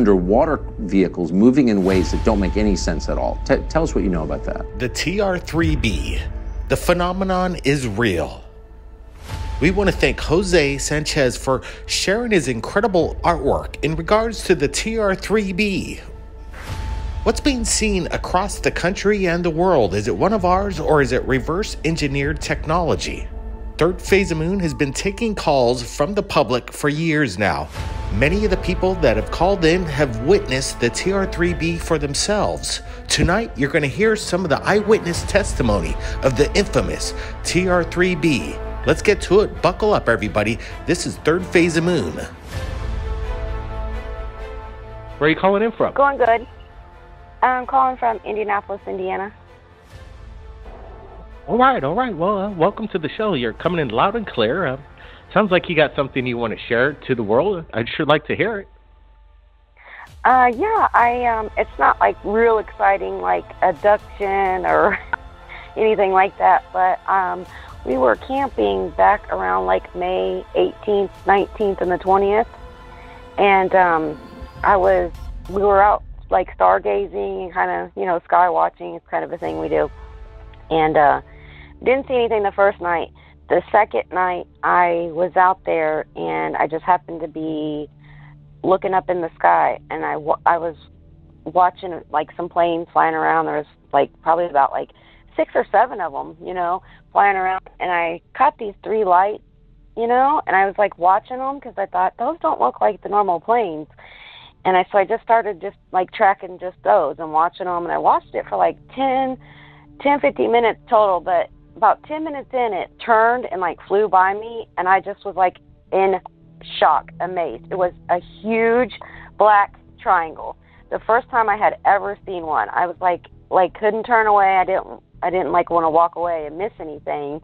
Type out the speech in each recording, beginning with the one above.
underwater vehicles moving in ways that don't make any sense at all. T- tell us what you know about that. The TR3B, the phenomenon is real. We want to thank Jose Sanchez for sharing his incredible artwork in regards to the TR3B. What's being seen across the country and the world? Is it one of ours or is it reverse engineered technology? Third Phase of Moon has been taking calls from the public for years now. Many of the people that have called in have witnessed the TR3B for themselves. Tonight, you're going to hear some of the eyewitness testimony of the infamous TR3B. Let's get to it. Buckle up, everybody. This is Third Phase of Moon. Where are you calling in from? Going good. I'm calling from Indianapolis, Indiana. All right, all right. Well, uh, welcome to the show. You're coming in loud and clear. Uh, sounds like you got something you want to share to the world. I'd sure like to hear it. Uh, yeah, I um, it's not like real exciting like abduction or anything like that, but um, we were camping back around like May 18th, 19th, and the 20th, and um, I was we were out like stargazing and kind of you know sky watching. It's kind of a thing we do, and uh, didn't see anything the first night. The second night, I was out there and I just happened to be looking up in the sky, and I I was watching like some planes flying around. There was like probably about like six or seven of them, you know, flying around, and I caught these three lights, you know, and I was like watching them because I thought those don't look like the normal planes. And I so I just started just like tracking just those and watching them, and I watched it for like ten, ten, fifteen minutes total. But about 10 minutes in, it turned and like flew by me, and I just was like in shock, amazed. It was a huge black triangle. The first time I had ever seen one, I was like, like couldn't turn away. I didn't, I didn't like want to walk away and miss anything,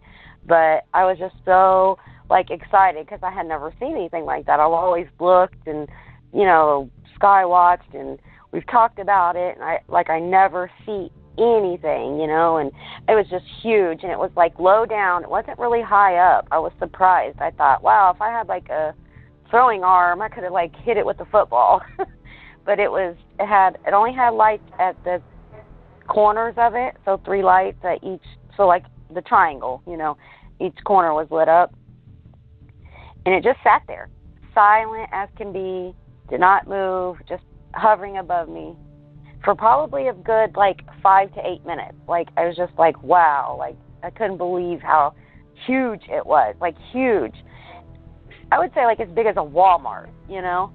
but I was just so like excited because I had never seen anything like that. I've always looked and, you know, sky watched and we've talked about it, and I like I never see anything, you know, and it was just huge and it was like low down. It wasn't really high up. I was surprised. I thought, wow, if I had like a throwing arm, I could have like hit it with a football. but it was it had it only had lights at the corners of it, so three lights at each so like the triangle, you know, each corner was lit up. And it just sat there, silent as can be, did not move, just hovering above me for probably a good like five to eight minutes. Like I was just like, wow, like I couldn't believe how huge it was. Like huge. I would say like as big as a Walmart, you know?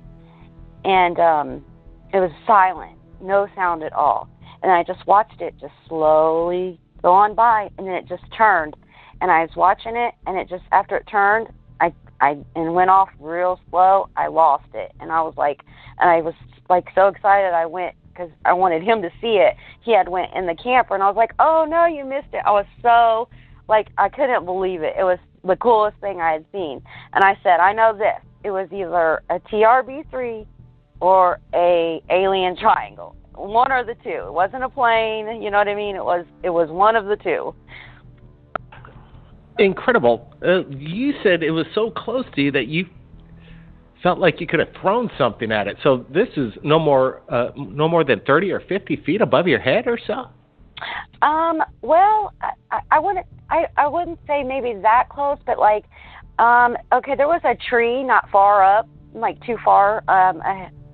And um it was silent, no sound at all. And I just watched it just slowly go on by and then it just turned and I was watching it and it just after it turned I I and went off real slow, I lost it. And I was like and I was like so excited I went because I wanted him to see it. He had went in the camper, and I was like, "Oh no, you missed it!" I was so like I couldn't believe it. It was the coolest thing I had seen, and I said, "I know this. It was either a TRB3 or a alien triangle, one or the two. It wasn't a plane. You know what I mean? It was it was one of the two." Incredible. Uh, you said it was so close to you that you felt like you could have thrown something at it. So this is no more uh, no more than thirty or fifty feet above your head or so. Um. Well, I, I wouldn't. I I wouldn't say maybe that close, but like, um. Okay, there was a tree not far up, like too far um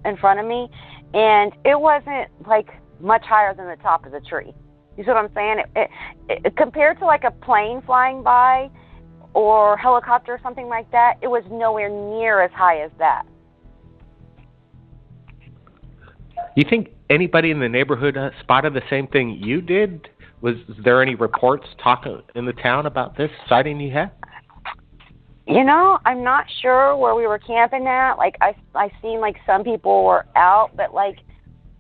in front of me, and it wasn't like much higher than the top of the tree. You see what I'm saying? It, it, it, compared to like a plane flying by, or helicopter or something like that, it was nowhere near as high as that. You think anybody in the neighborhood uh, spotted the same thing you did? Was there any reports talking in the town about this sighting you had? You know, I'm not sure where we were camping at. Like I, I seen like some people were out, but like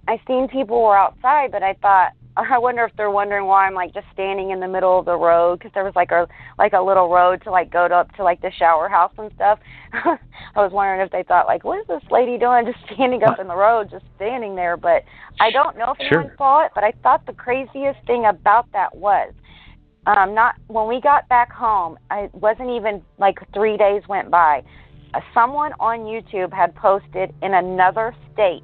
I seen people were outside. But I thought, I wonder if they're wondering why I'm like just standing in the middle of the road because there was like a like a little road to like go to up to like the shower house and stuff. I was wondering if they thought like, what is this lady doing, just standing up in the road, just standing there. But I don't know if Sure. anyone saw it. But I thought the craziest thing about that was um not when we got back home i wasn't even like three days went by someone on youtube had posted in another state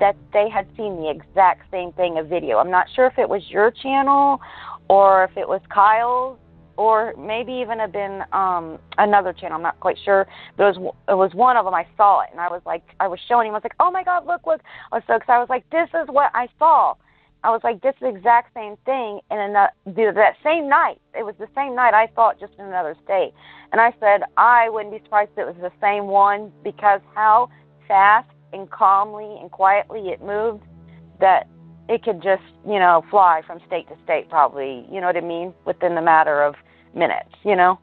that they had seen the exact same thing a video. I'm not sure if it was your channel or if it was kyle's or maybe even have been um another channel. I'm not quite sure. But it was it was one of them. I saw it and i was like i was showing him. I was like oh my god look look. I was so excited. I was like this is what i saw. I was like, this is the exact same thing. And in the, that same night, it was the same night I saw it just in another state. And I said, I wouldn't be surprised if it was the same one because how fast and calmly and quietly it moved that it could just, you know, fly from state to state probably, you know what I mean, within the matter of minutes, you know?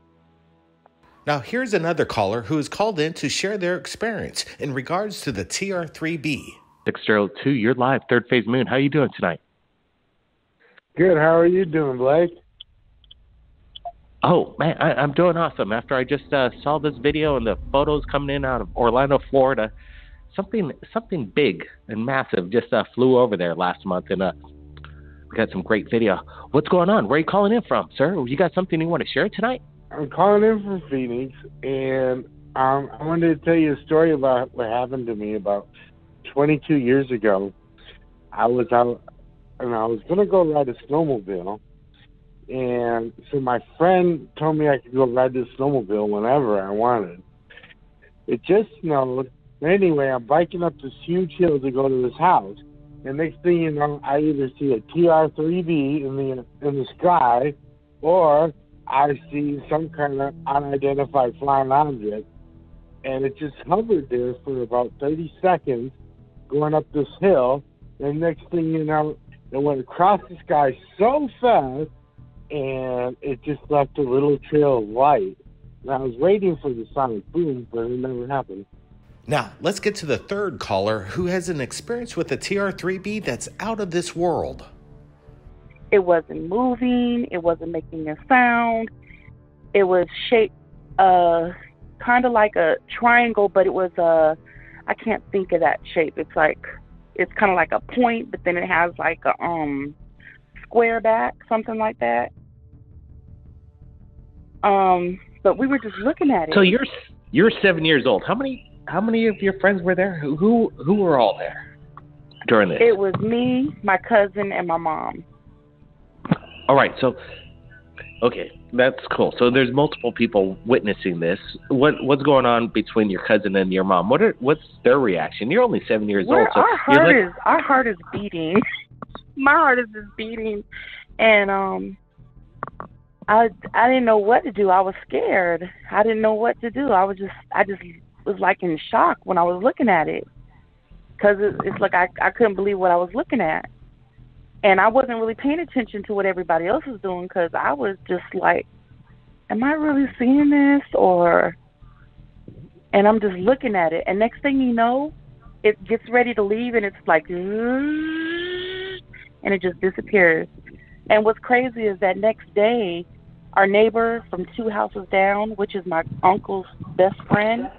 Now, here's another caller who has called in to share their experience in regards to the TR3B. 602, you're live, third phase moon. How are you doing tonight? Good. How are you doing, Blake? Oh man, I, I'm doing awesome. After I just uh, saw this video and the photos coming in out of Orlando, Florida, something something big and massive just uh, flew over there last month, and uh, we got some great video. What's going on? Where are you calling in from, sir? You got something you want to share tonight? I'm calling in from Phoenix, and um, I wanted to tell you a story about what happened to me about 22 years ago. I was out, and I was gonna go ride a snowmobile, and so my friend told me I could go ride this snowmobile whenever I wanted. It just snowed. Anyway, I'm biking up this huge hill to go to this house, and next thing you know, I either see a TR3B in the in the sky, or I see some kind of unidentified flying object, and it just hovered there for about 30 seconds, going up this hill. And next thing you know, it went across the sky so fast, and it just left a little trail of light. And I was waiting for the sonic boom, but it never happened. Now, let's get to the third caller who has an experience with a TR3B that's out of this world. It wasn't moving. It wasn't making a sound. It was shaped uh, kind of like a triangle, but it was a. I can't think of that shape. It's like it's kind of like a point, but then it has like a um square back, something like that. Um, but we were just looking at it. So you're you're seven years old. How many how many of your friends were there? Who who, who were all there during this? it was me, my cousin, and my mom. All right, so okay, that's cool. So there's multiple people witnessing this. What what's going on between your cousin and your mom? What are what's their reaction? You're only seven years We're, old, so our heart like, is our heart is beating. My heart is just beating, and um, I I didn't know what to do. I was scared. I didn't know what to do. I was just I just was like in shock when I was looking at it, because it, it's like I I couldn't believe what I was looking at, and I wasn't really paying attention to what everybody else was doing because I was just like, am I really seeing this or? And I'm just looking at it, and next thing you know, it gets ready to leave and it's like and it just disappears. And what's crazy is that next day our neighbor from two houses down, which is my uncle's best friend,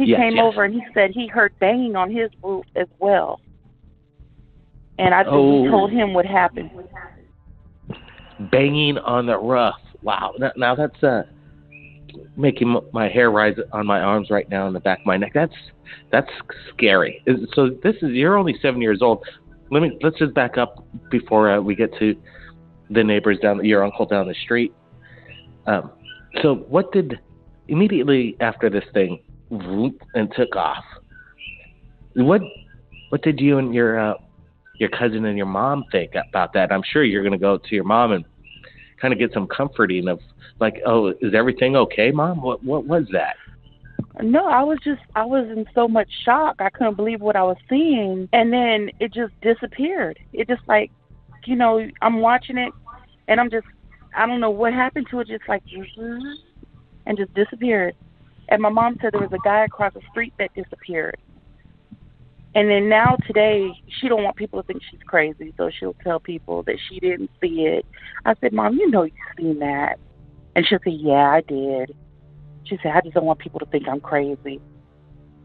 he Yes, came yes. over and he said he heard banging on his roof as well. And I Oh. told him what happened. banging on the roof. Wow. Now, now that's uh making my hair rise on my arms right now in the back of my neck. That's that's scary. So this is you're only seven years old. Let me let's just back up before uh, we get to the neighbors down your uncle down the street. Um, so what did immediately after this thing and took off? What what did you and your uh, your cousin and your mom think about that? I'm sure you're going to go to your mom and kind of get some comforting of like, oh, is everything okay, mom? What what was that? No, I was just I was in so much shock. I couldn't believe what I was seeing, and then it just disappeared. It just like, you know, I'm watching it, and I'm just I don't know what happened to it. Just like and just disappeared. And my mom said there was a guy across the street that disappeared. And then now today, she don't want people to think she's crazy, so she'll tell people that she didn't see it. I said, "Mom, you know you've seen that," and she'll say, "Yeah, I did." She said, "I just don't want people to think I'm crazy."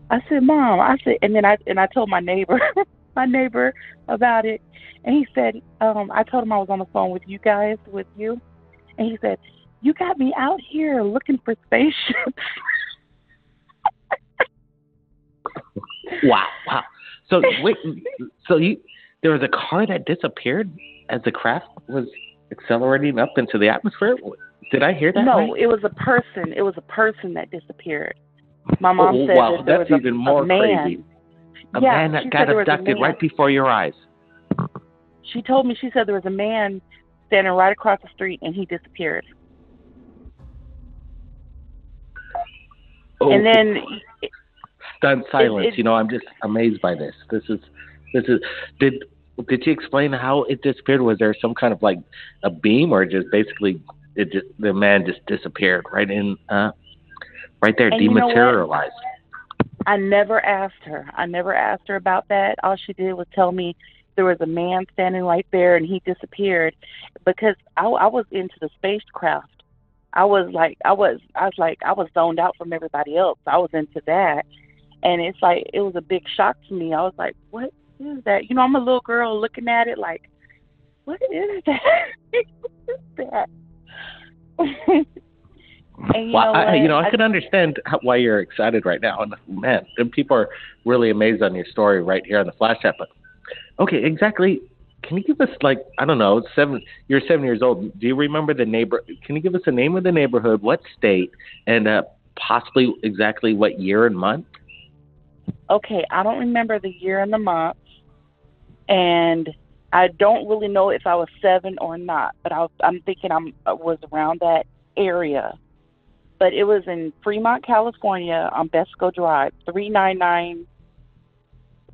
I said, "Mom," I said, and then I and I told my neighbor, my neighbor about it, and he said, um, "I told him I was on the phone with you guys, with you," and he said, "You got me out here looking for spaceships." wow, wow. So wait, so you there was a car that disappeared as the craft was accelerating up into the atmosphere. Did I hear that? No, right? it was a person. It was a person that disappeared. My mom oh, said wow, that there that's was even a, more a man. crazy. A yeah, man that got said there was a abducted right before your eyes. She told me she said there was a man standing right across the street and he disappeared. Oh, And then stunned silence. it- you know, I'm just amazed by this. This is this is did did she explain how it disappeared? Was there some kind of like a beam or just basically it just the man just disappeared right in uh right there, And you know dematerialized. I never asked her. I never asked her about that. All she did was tell me there was a man standing right there and he disappeared because I, I was into the spacecraft. I was like, I was, I was like, I was zoned out from everybody else. I was into that, and it's like it was a big shock to me. I was like, what is that? You know, I'm a little girl looking at it like, what is that? what is that? and you Well, know, I, what? you know, I can understand how, why you're excited right now, and man, and people are really amazed on your story right here on the flash chat. But okay, exactly. Can you give us like I don't know, seven? You're seven years old. Do you remember the neighbor? Can you give us the name of the neighborhood, what state, and uh, possibly exactly what year and month? Okay, I don't remember the year and the month, and I don't really know if I was seven or not. But I was, I'm thinking I'm I was around that area. But it was in Fremont, California, on Besco Drive, three nine nine.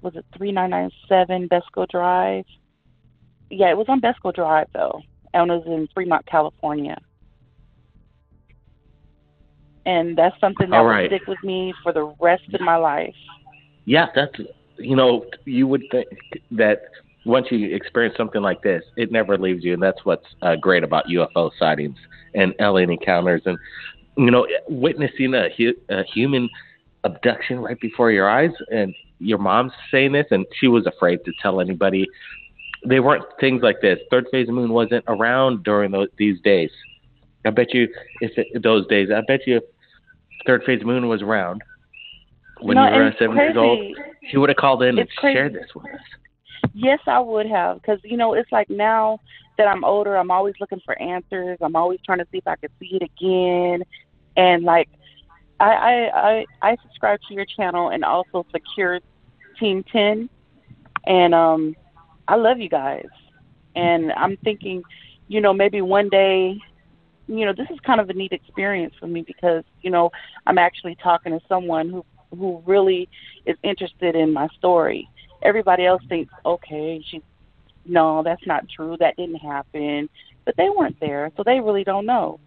Was it three nine nine seven Besco Drive? Yeah, it was on Besco Drive though, and it was in Fremont, California. And that's something that All will right. stick with me for the rest of my life. Yeah, that's you know, you would think that once you experience something like this, it never leaves you, and that's what's uh, great about UFO sightings and alien encounters, and you know, witnessing a, hu- a human abduction right before your eyes, and your mom's saying this, and she was afraid to tell anybody. They weren't things like this. Third phase moon wasn't around during those, these days. I bet you, if it, those days, I bet you, if third phase moon was around when No, you were seven years old. crazy. She would have called in and crazy. shared this with us. Yes, I would have, because you know it's like now that I'm older, I'm always looking for answers. I'm always trying to see if I could see it again, and like I I I, I subscribe to your channel and also Secure Team Ten, and um I love you guys, and I'm thinking, you know, maybe one day, you know, this is kind of a neat experience for me because you know I'm actually talking to someone who who really is interested in my story everybody else thinks, okay, she, no, that's not true. That didn't happen. But they weren't there, so they really don't know.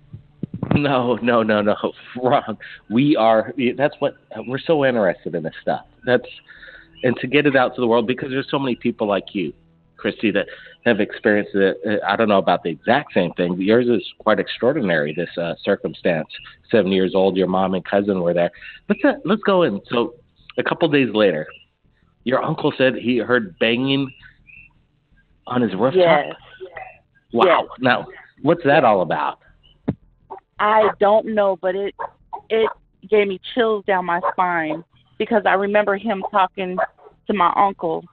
No, no, no, no, wrong. We are. That's what we're so interested in this stuff. That's and to get it out to the world because there's so many people like you, Christy, that have experienced it. Uh, I don't know about the exact same thing, yours is quite extraordinary. This uh, circumstance. Seven years old, your mom and cousin were there. Let's uh, let's go in. So a couple days later, your uncle said he heard banging on his rooftop. Yes. Wow. yes. Now, what's that all about? I don't know, but it it gave me chills down my spine because I remember him talking to my uncle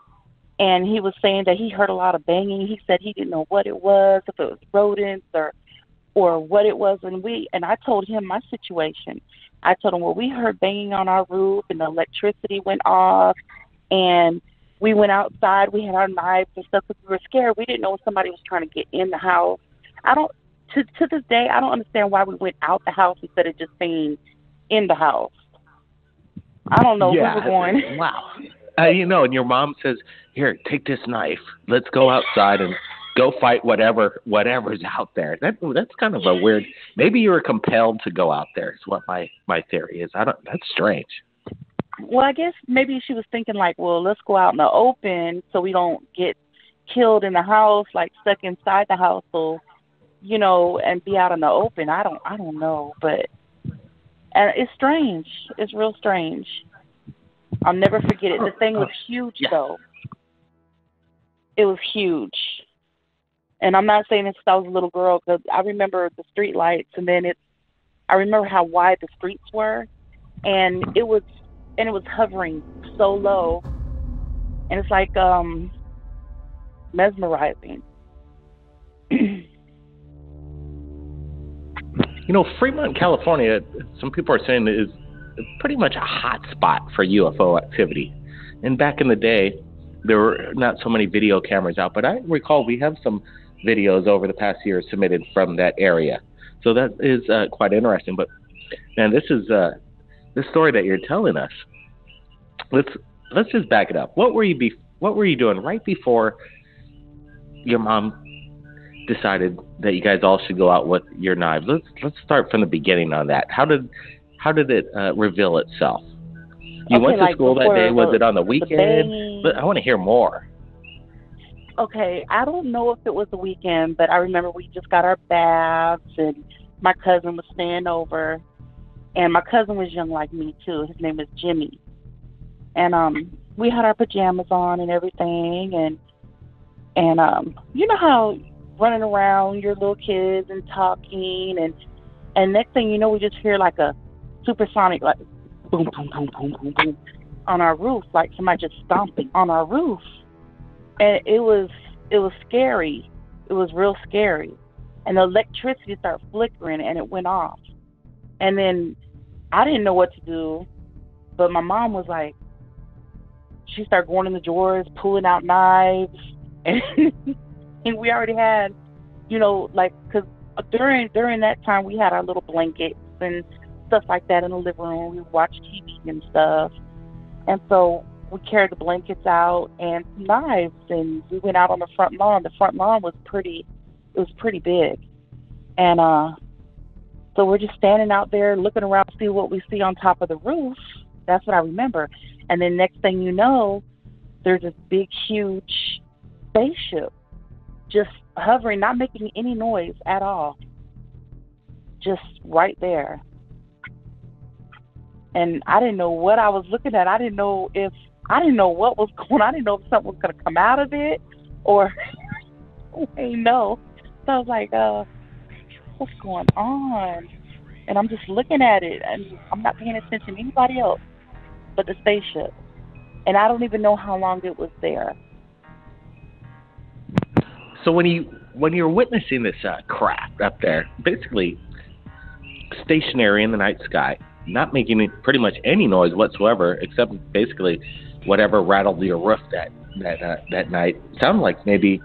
and he was saying that he heard a lot of banging. He said he didn't know what it was, if it was rodents or or what it was and we and I told him my situation. I told him, Well, we heard banging on our roof and the electricity went off and we went outside, we had our knives and stuff because we were scared. We didn't know if somebody was trying to get in the house. I don't to to this day, I don't understand why we went out the house instead of just staying in the house. I don't know yeah. where we're going. Wow. Uh, you know, and your mom says, "Here, take this knife. Let's go outside and go fight whatever whatever's out there." That that's kind of a weird. Maybe you were compelled to go out there. Is what my my theory is. I don't. That's strange. Well, I guess maybe she was thinking like, well, let's go out in the open so we don't get killed in the house, like stuck inside the house, so you know, and be out in the open. I don't, I don't know, but and it's strange. It's real strange. I'll never forget it. The thing was huge, Yeah. though. It was huge, and I'm not saying this 'cause I was a little girl, because I remember the street lights, and then it's, I remember how wide the streets were, and it was, and it was hovering so low, and it's like um mesmerizing. You know, Fremont, California. Some people are saying is pretty much a hot spot for UFO activity. And back in the day, there were not so many video cameras out, but I recall we have some videos over the past year submitted from that area. So that is uh, quite interesting. But man, this is uh, this story that you're telling us. Let's let's just back it up. What were you be What were you doing right before your mom decided that you guys all should go out with your knives? Let's let's start from the beginning on that. How did how did it uh, reveal itself? You Okay, went to like school that day. Was the- it on the the weekend? banging. But I want to hear more. okay, I don't know if it was the weekend, but I remember we just got our baths and my cousin was staying over and my cousin was young like me too. His name was Jimmy. And um we had our pajamas on and everything and and um you know how running around your little kids and talking and and next thing you know we just hear like a supersonic like boom boom boom boom boom boom on our roof like somebody just stomping on our roof and it was it was scary. It was real scary, and the electricity started flickering, and it went off. And then I didn't know what to do, but my mom was like, she started going in the drawers, pulling out knives, and, and we already had, you know, like because during during that time we had our little blankets and stuff like that in the living room. We watched TV and stuff, and so we carried the blankets out and knives and we went out on the front lawn. The front lawn was pretty it was pretty big. And uh so we're just standing out there looking around to see what we see on top of the roof. That's what I remember. And then next thing you know, there's this big huge spaceship just hovering, not making any noise at all. Just right there. And I didn't know what I was looking at. I didn't know if I didn't know what was going on. I didn't know if something was going to come out of it or I didn't. So I was like, uh, what's going on? And I'm just looking at it and I'm not paying attention to anybody else but the spaceship. And I don't even know how long it was there. So when you when you're witnessing this uh, crap up there, basically stationary in the night sky, not making pretty much any noise whatsoever, except basically whatever rattled your roof that that uh, that night. Sounded like maybe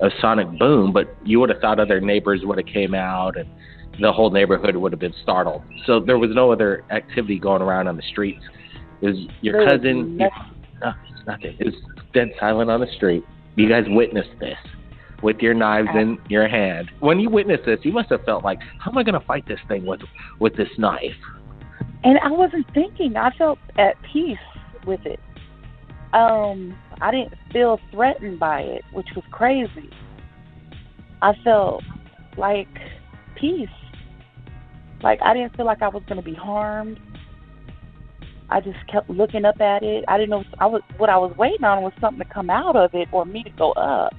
a sonic boom, but you would have thought other neighbors would have came out and the whole neighborhood would have been startled. So there was no other activity going around on the streets. It was your There was cousin. nothing. No, nothing. It was dead silent on the street. You guys witnessed this with your knives in your hand. When you witnessed this, you must have felt like, how am I going to fight this thing with with this knife? And I wasn't thinking. I felt at peace with it. Um, I didn't feel threatened by it, which was crazy. I felt like peace. Like I didn't feel like I was going to be harmed. I just kept looking up at it. I didn't know I was what I was waiting on was something to come out of it or me to go up.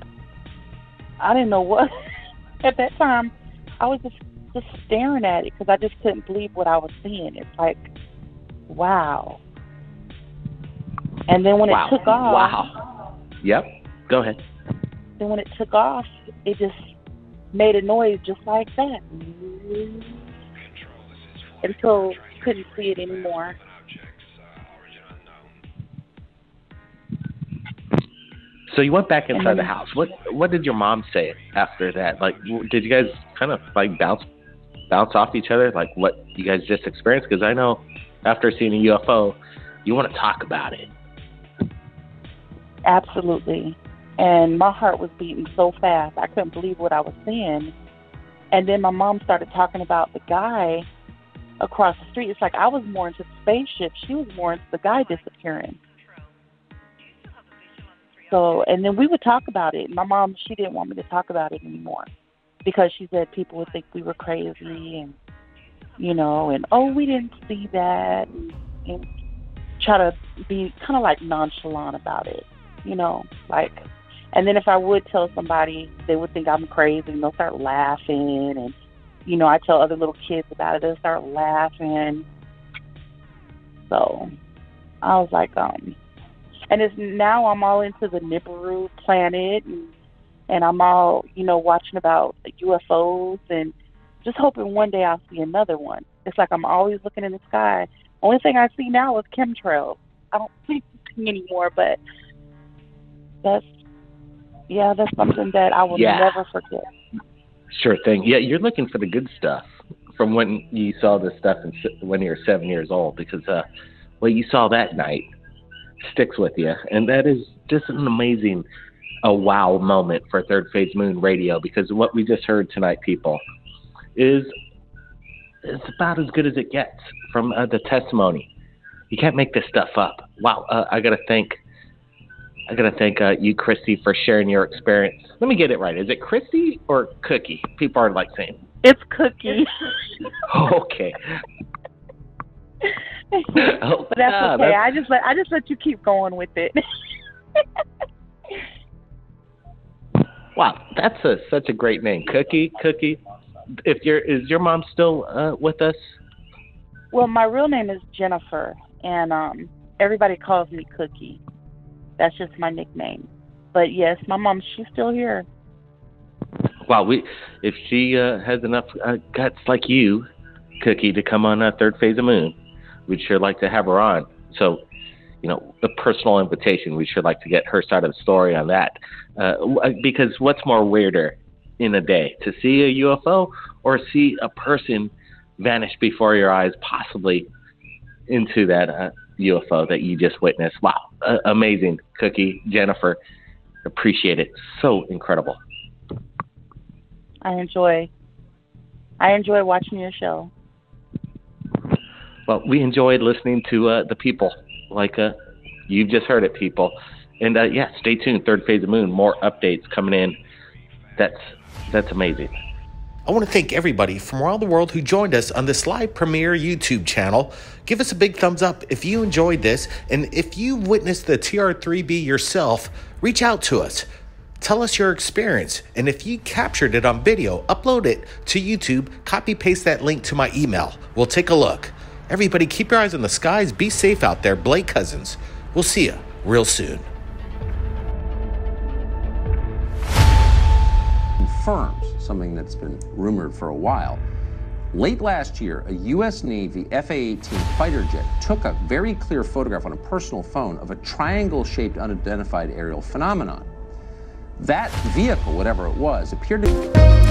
I didn't know what. At that time, I was just just staring at it because I just couldn't believe what I was seeing. It's like, wow. And then when wow. it took off, Wow. Yep. Go ahead. then when it took off, it just made a noise just like that. Until couldn't see it anymore. So you went back inside the house. What what did your mom say after that? Like, did you guys kind of like bounce bounce off each other, like what you guys just experienced? Because I know after seeing a UFO, you want to talk about it. Absolutely. And my heart was beating so fast, I couldn't believe what I was seeing. And then my mom started talking about the guy across the street. It's like I was more into the spaceship, she was more into the guy disappearing. So, and then we would talk about it. My mom, she didn't want me to talk about it anymore because she said people would think we were crazy and, you know, and oh, we didn't see that, and, and try to be kind of like nonchalant about it, you know, like. And then if I would tell somebody, they would think I'm crazy and they'll start laughing. And, you know, I tell other little kids about it, they'll start laughing. So I was like, um, and it's now I'm all into the Nibiru planet and and I'm all, you know, watching about UFOs and just hoping one day I'll see another one. It's like I'm always looking in the sky. Only thing I see now is chemtrails. I don't see anything anymore, but that's yeah, that's something that I will Yeah. never forget. Sure thing. Yeah, you're looking for the good stuff from when you saw this stuff when you were seven years old because uh, what you saw that night sticks with you, and that is just an amazing, a wow moment for Third Phase Moon Radio because what we just heard tonight, people, is it's about as good as it gets from uh, the testimony. You can't make this stuff up. Wow, uh, I gotta thank. I gotta thank uh, you, Christy, for sharing your experience. Let me get it right. Is it Christy or Cookie? People are like saying, It's Cookie. okay. Oh, but that's ah, okay. that's- I just let I just let you keep going with it. Wow, that's a such a great name, Cookie. Cookie. If your is your mom still uh, with us? well, my real name is Jennifer, and um, everybody calls me Cookie. That's just my nickname. But yes, my mom, she's still here. Wow, we if she uh, has enough uh, guts like you, Cookie, to come on uh, third phase of Moon, we'd sure like to have her on. So, you know, a personal invitation. We'd sure like to get her side of the story on that. Uh, because what's more weirder in a day, to see a UFO or see a person vanish before your eyes, possibly into that uh, UFO that you just witnessed? Wow, uh, amazing, Cookie, Jennifer. Appreciate it. So incredible. I enjoy. I enjoy watching your show. Well, we enjoyed listening to uh, the people, like uh, you've just heard it, people. And uh, yeah, stay tuned. Third phase of Moon, more updates coming in. That's that's amazing. I want to thank everybody from around the world who joined us on this live premiere YouTube channel. Give us a big thumbs up if you enjoyed this, and if you witnessed the TR3B yourself, reach out to us. Tell us your experience, and if you captured it on video, upload it to YouTube, copy paste that link to my email. We'll take a look. Everybody, keep your eyes on the skies. Be safe out there, Blake Cousins. We'll see you real soon. confirms something that's been rumored for a while. Late last year, a U.S. Navy FA 18 fighter jet took a very clear photograph on a personal phone of a triangle shaped unidentified aerial phenomenon. That vehicle, whatever it was, appeared to.